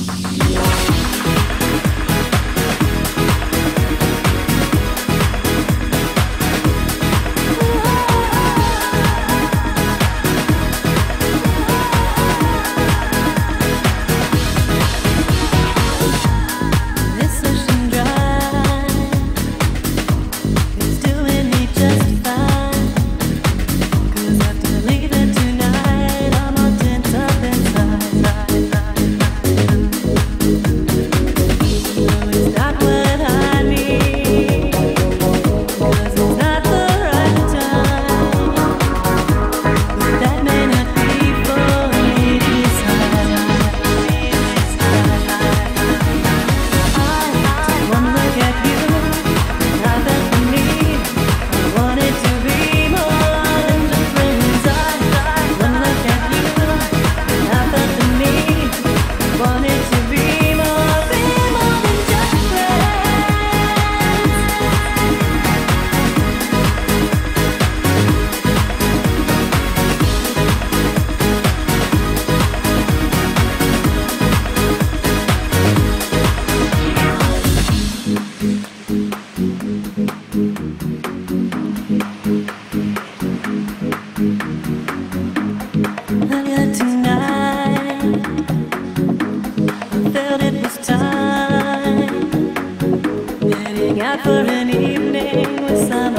Música out for an evening with some.